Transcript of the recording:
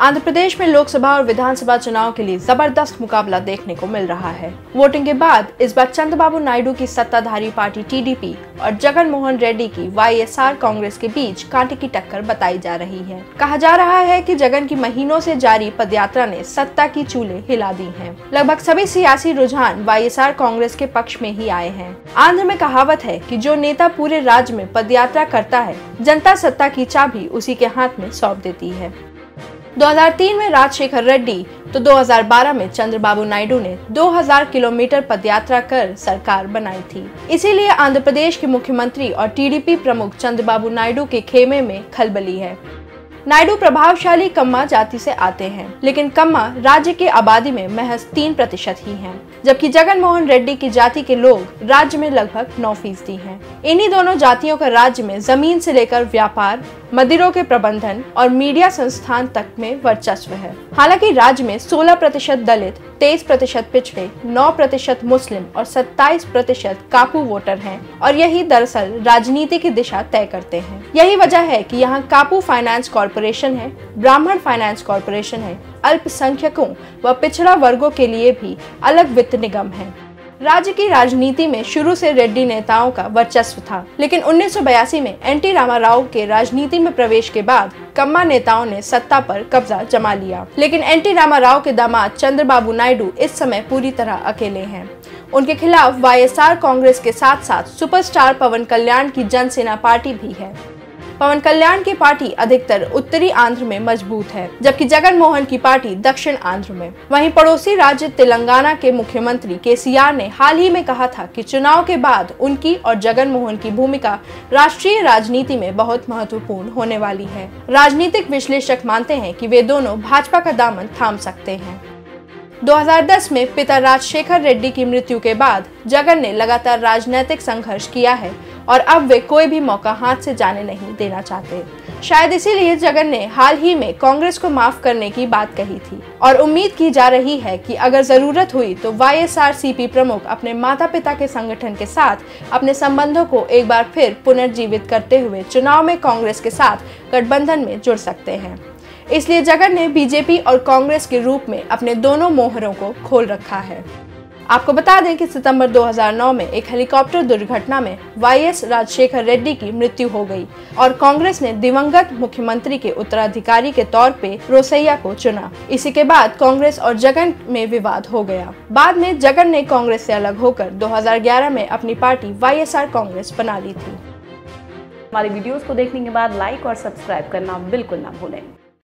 आंध्र प्रदेश में लोकसभा और विधानसभा चुनाव के लिए ज़बरदस्त मुकाबला देखने को मिल रहा है। वोटिंग के बाद इस बार चंद्रबाबू नायडू की सत्ताधारी पार्टी टीडीपी और जगन मोहन रेड्डी की वाईएसआर कांग्रेस के बीच कांटे की टक्कर बताई जा रही है। कहा जा रहा है कि जगन की महीनों से जारी पदयात्रा ने सत्ता की चूल्हे हिला दी हैं। लगभग सभी सियासी रुझान वाईएसआर कांग्रेस के पक्ष में ही आए हैं। आंध्र में कहावत है कि जो नेता पूरे राज्य में पदयात्रा करता है, जनता सत्ता की चाबी उसी के हाथ में सौंप देती है। 2003 में राजशेखर रेड्डी तो 2012 में चंद्रबाबू नायडू ने 2000 किलोमीटर पदयात्रा कर सरकार बनाई थी। इसीलिए आंध्र प्रदेश के मुख्यमंत्री और टीडीपी प्रमुख चंद्रबाबू नायडू के खेमे में खलबली है। नायडू प्रभावशाली कम्मा जाति से आते हैं लेकिन कम्मा राज्य की आबादी में महज तीन प्रतिशत ही हैं, जबकि जगन मोहन रेड्डी की जाति के लोग राज्य में लगभग नौ फ़ीसदी है। इन्हीं दोनों जातियों का राज्य में ज़मीन से लेकर व्यापार मंदिरों के प्रबंधन और मीडिया संस्थान तक में वर्चस्व है। हालाँकि राज्य में 16 प्रतिशत दलित 23 प्रतिशत पिछड़े 9 प्रतिशत मुस्लिम और 27 प्रतिशत कापू वोटर हैं और यही दरअसल राजनीति की दिशा तय करते हैं। यही वजह है कि यहाँ कापू फाइनेंस कॉरपोरेशन है ब्राह्मण फाइनेंस कॉरपोरेशन है, अल्पसंख्यकों व पिछड़ा वर्गों के लिए भी अलग वित्त निगम है। राज्य की राजनीति में शुरू से रेड्डी नेताओं का वर्चस्व था, लेकिन 1982 में एनटी रामाराव के राजनीति में प्रवेश के बाद कम्मा नेताओं ने सत्ता पर कब्जा जमा लिया। लेकिन एनटी रामाराव के दामाद चंद्रबाबू नायडू इस समय पूरी तरह अकेले हैं। उनके खिलाफ वाईएसआर कांग्रेस के साथ साथ सुपरस्टार पवन कल्याण की जनसेना पार्टी भी है। पवन कल्याण की पार्टी अधिकतर उत्तरी आंध्र में मज़बूत है, जबकि जगन मोहन की पार्टी दक्षिण आंध्र में। वहीं पड़ोसी राज्य तेलंगाना के मुख्यमंत्री केसीआर ने हाल ही में कहा था कि चुनाव के बाद उनकी और जगन मोहन की भूमिका राष्ट्रीय राजनीति में बहुत महत्वपूर्ण होने वाली है। राजनीतिक विश्लेषक मानते हैं कि वे दोनों भाजपा का दामन थाम सकते हैं। 2010 में पिता राजशेखर रेड्डी की मृत्यु के बाद जगन ने लगातार राजनीतिक संघर्ष किया है और अब वे कोई भी मौका हाथ से जाने नहीं देना चाहते। शायद इसीलिए जगन ने हाल ही में कांग्रेस को माफ़ करने की बात कही थी और उम्मीद की जा रही है कि अगर ज़रूरत हुई तो वाईएसआरसीपी प्रमुख अपने माता पिता के संगठन के साथ अपने संबंधों को एक बार फिर पुनर्जीवित करते हुए चुनाव में कांग्रेस के साथ गठबंधन में जुड़ सकते हैं। इसलिए जगन ने बीजेपी और कांग्रेस के रूप में अपने दोनों मोहरों को खोल रखा है। आपको बता दें कि सितंबर 2009 में एक हेलीकॉप्टर दुर्घटना में वाईएस राजशेखर रेड्डी की मृत्यु हो गई और कांग्रेस ने दिवंगत मुख्यमंत्री के उत्तराधिकारी के तौर पे रोसैया को चुना। इसी के बाद कांग्रेस और जगन में विवाद हो गया। बाद में जगन ने कांग्रेस से अलग होकर 2011 में अपनी पार्टी वाईएसआर कांग्रेस बना ली थी। हमारी वीडियोस को देखने के बाद लाइक और सब्सक्राइब करना बिल्कुल ना भूलें।